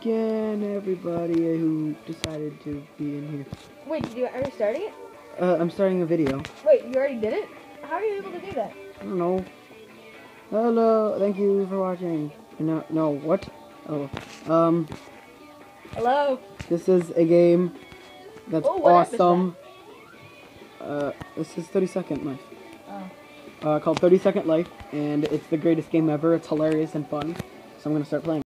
again, everybody who decided to be in here. Wait, did you, are you starting it? Uh, I'm starting a video. Wait, you already did it? How are you able to do that? I don't know. Hello, thank you for watching. No, no, what? Oh, um, Hello? this is a game that's Oh, what app. Uh, this is 30 Second Life. Oh. Uh, called 30 Second Life, and it's the greatest game ever. It's hilarious and fun. So I'm gonna start playing.